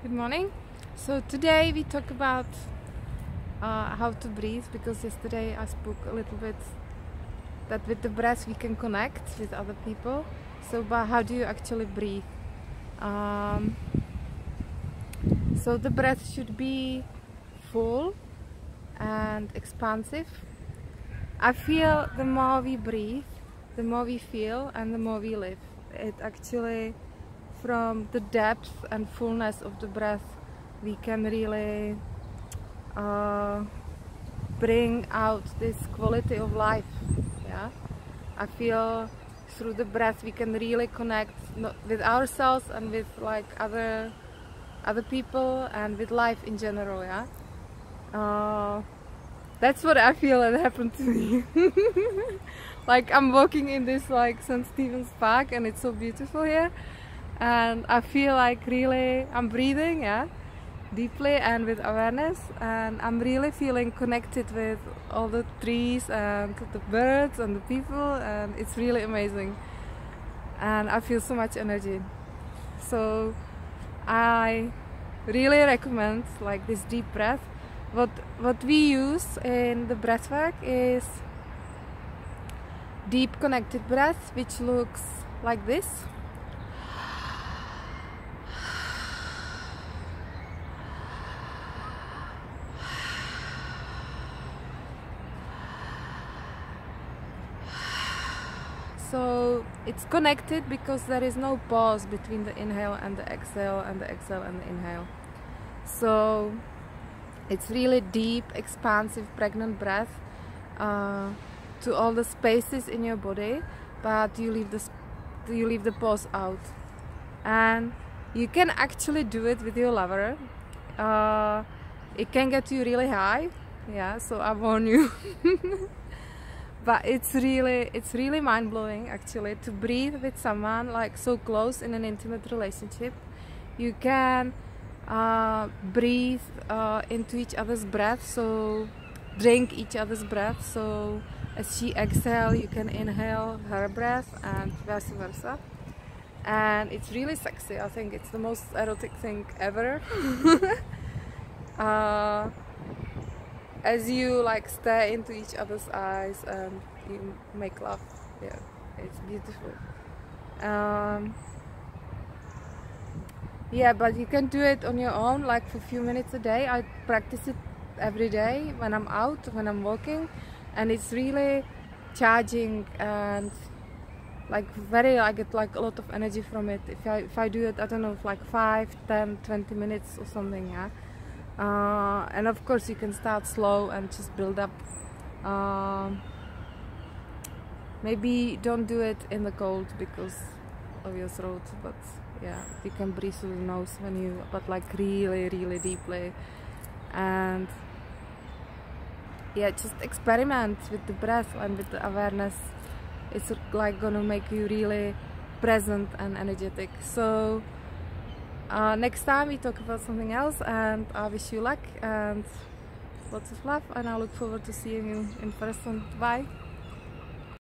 Good morning. So today we talk about uh, how to breathe because yesterday I spoke a little bit that with the breath we can connect with other people. So, but how do you actually breathe? Um, so the breath should be full and expansive. I feel the more we breathe, the more we feel and the more we live. It actually from the depth and fullness of the breath we can really uh, bring out this quality of life yeah? I feel through the breath we can really connect with ourselves and with like other other people and with life in general yeah? Uh, that's what I feel that happened to me. Like I'm walking in this like St. Stephen's Park and it's so beautiful here and I feel like really I'm breathing yeah deeply and with awareness. And I'm really feeling connected with all the trees and the birds and the people and it's really amazing. And I feel so much energy. So I really recommend like this deep breath. What what we use in the breath work is deep connected breath which looks like this so it's connected because there is no pause between the inhale and the exhale and the exhale and the inhale. So it's really deep expansive pregnant breath uh, to all the spaces in your body but you leave the you leave the pause out. And you can actually do it with your lover. Uh, it can get you really high. Yeah so I warn you but it's really it's really mind-blowing actually to breathe with someone like so close in an intimate relationship. You can uh, breathe uh, into each other's breath so drink each other's breath. So as she exhale you can inhale her breath and vice versa. And it's really sexy. I think it's the most erotic thing ever. Uh, as you like stare into each other's eyes and you make love. Yeah it's beautiful. Um, yeah but you can do it on your own like for a few minutes a day. I practice it every day when I'm out when I'm walking and it's really charging and like very I get like a lot of energy from it. If I, if I do it I don't know like 5 10 20 minutes or something yeah uh, and of course you can start slow and just build up. Um, maybe don't do it in the cold because of your throat but yeah you can breathe through the nose when you but like really really deeply. And yeah just experiment with the breath and with the awareness. It's like gonna make you really present and energetic. So uh, next time we talk about something else and I wish you luck and lots of love and I look forward to seeing you in person. Bye!